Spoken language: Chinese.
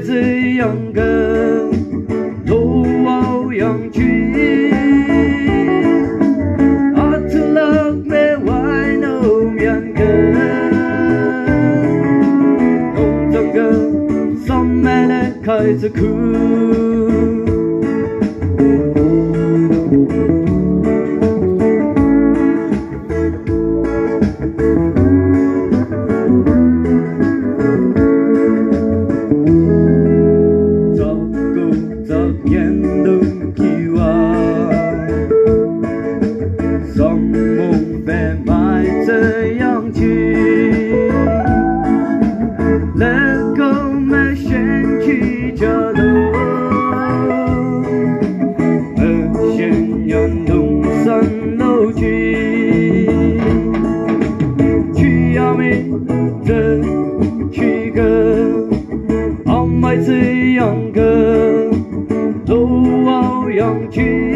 这样看，多好养气。阿特拉美湾那么远，弄到跟索马里开始哭。忘记